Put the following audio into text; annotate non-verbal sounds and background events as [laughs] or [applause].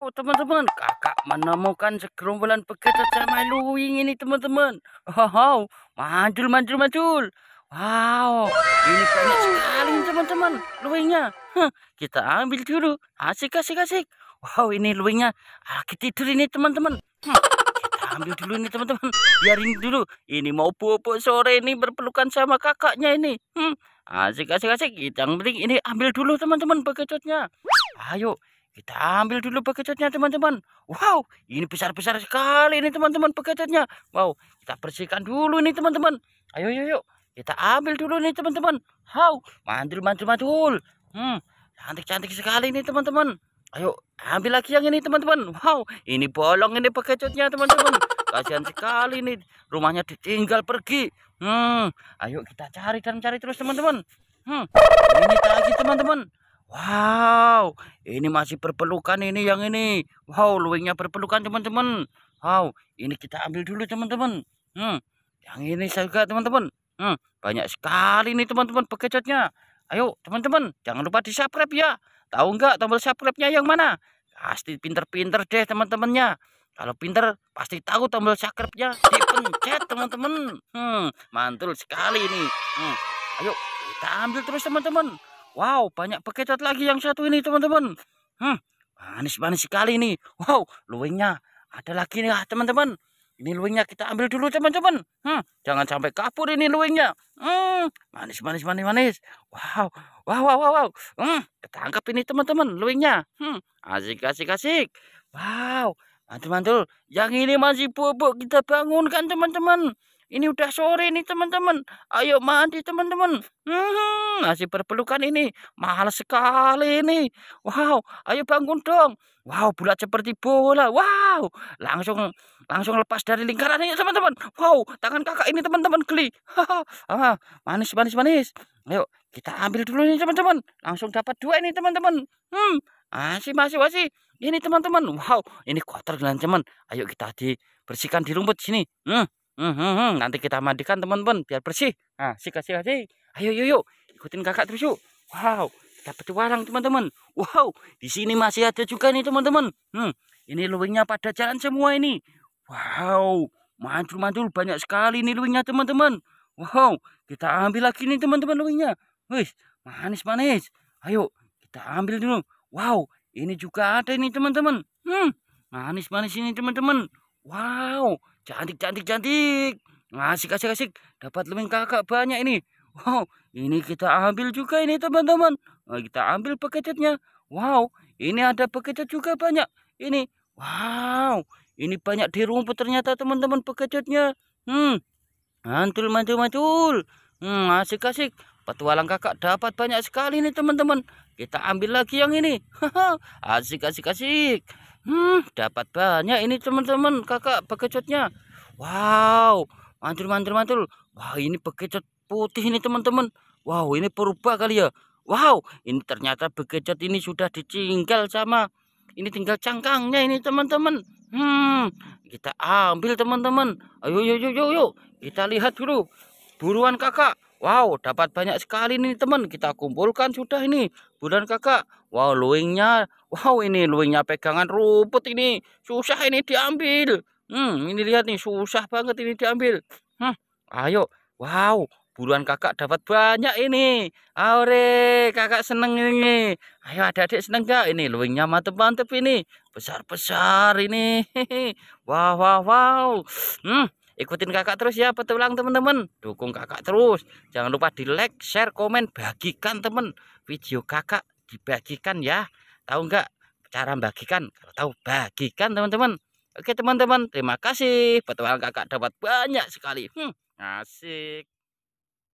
Oh teman-teman, kakak menemukan segerombolan bekecot sama luwing ini teman-teman. Wow, manjul manjul manjul. Wow, ini banyak sekali teman-teman luwingnya. Huh, kita ambil dulu. Asik asik asik. Wow, ini luwingnya. Lagi tidur ini teman-teman. Hmm, kita ambil dulu ini teman-teman. Biarin dulu. Ini mau bobo sore ini berpelukan sama kakaknya ini. Hmm, asik asik asik. Yang penting ini ambil dulu teman-teman bekecotnya. Ayo, kita ambil dulu bekecotnya teman-teman. Wow, ini besar-besar sekali ini teman-teman bekecotnya. Wow, kita bersihkan dulu nih teman-teman. Ayo, ayo, yuk. Kita ambil dulu nih teman-teman. Wow, mantul, mantul, mantul. Hmm, cantik-cantik sekali ini teman-teman. Ayo, ambil lagi yang ini teman-teman. Wow, ini bolong ini bekecotnya teman-teman. Kasihan sekali ini. Rumahnya ditinggal pergi. Hmm, ayo kita cari dan cari terus teman-teman. Hmm, ini lagi teman-teman. Wow, ini masih berpelukan ini yang ini. Wow, luwingnya berpelukan teman-teman. Wow, ini kita ambil dulu teman-teman. Hmm, yang ini juga teman-teman. Hmm, banyak sekali nih teman-teman bekecotnya. Ayo teman-teman, jangan lupa di subscribe ya. Tahu nggak tombol subscribe-nya yang mana? Pasti pinter-pinter deh teman-temannya. Kalau pinter pasti tahu tombol subscribe-nya dipencet teman-teman. Hmm, mantul sekali ini. Hmm, ayo kita ambil terus teman-teman. Wow, banyak bekecot lagi yang satu ini, teman-teman. Hmm, manis-manis sekali ini. Wow, luwingnya ada lagi nih, ah, teman-teman. Ini luwingnya kita ambil dulu, teman-teman. Hmm, jangan sampai kabur ini luwingnya. Hmm, manis, manis, manis, manis. Wow, wow, wow, wow, wow. Hmm, ketangkap ini, teman-teman, luwingnya. Hmm, asik, asik, asik. Wow, mantul-mantul. Yang ini masih bubuk, kita bangunkan, teman-teman. Ini udah sore nih teman-teman. Ayo mandi teman-teman. Hmm, masih berpelukan ini. Mahal sekali ini. Wow, ayo bangun dong. Wow, bulat seperti bola. Wow, langsung langsung lepas dari lingkaran ini teman-teman. Wow, tangan kakak ini teman-teman geli. ah, manis manis manis. Ayo kita ambil dulu nih teman-teman. Langsung dapat dua ini teman-teman. Hmm, masih masih masih. Ini teman-teman. Wow, ini kotor teman-teman. Ayo kita dibersihkan di rumput sini. Hmm. Hmm, hmm. Nanti kita mandikan teman-teman biar bersih. Nah, sih kasih kasih. Ayo yuk yuk. Ikutin kakak terus yuk. Wow, kita petualang teman-teman. Wow, di sini masih ada juga nih teman-teman. Hmm, ini luwingnya pada jalan semua ini. Wow, mantul-mantul banyak sekali nih luwingnya teman-teman. Wow, kita ambil lagi nih teman-teman luwingnya. Wih, manis-manis. Ayo, kita ambil dulu. Wow, ini juga ada ini teman-teman. Hmm, manis-manis ini teman-teman. Wow, cantik, cantik, cantik. Asik, asik, asik. Dapat lebih kakak banyak ini. Wow, ini kita ambil juga ini teman-teman. Nah, kita ambil paketnya. Wow, ini ada paket juga banyak. Ini, wow, ini banyak di rumput ternyata teman-teman paketnya. Hmm, mantul, mantul, mantul. Hmm, asik, asik. Petualang kakak dapat banyak sekali nih teman-teman. Kita ambil lagi yang ini. [laughs] asik, asik, asik. Hmm, dapat banyak ini teman-teman kakak bekecotnya. Wow, mantul mantul mantul. Wah, ini bekecot putih ini teman-teman. Wow, ini berubah kali ya. Wow, ini ternyata bekecot ini sudah dicinggal sama ini tinggal cangkangnya ini teman-teman. Hmm, kita ambil teman-teman. Ayo, yuk, yuk. Kita lihat dulu. Buruan kakak. Wow, dapat banyak sekali nih teman. Kita kumpulkan sudah ini. Buruan kakak. Wow, luingnya Wow, ini luingnya pegangan rumput ini. Susah ini diambil. Hmm, ini lihat nih, susah banget ini diambil. Hmm, ayo. Wow, buruan kakak dapat banyak ini. Aure, kakak seneng ini. Ayo adik-adik seneng gak? Ini luingnya mantep-mantep ini. Besar-besar ini. wow, wow, wow. Hmm, ikutin kakak terus ya petualang teman-teman. Dukung kakak terus. Jangan lupa di like, share, komen, bagikan teman. Video kakak dibagikan ya. Tahu nggak cara bagikan? Kalau tahu bagikan teman-teman. Oke teman-teman, terima kasih. Petualang kakak dapat banyak sekali. Hmm, asik.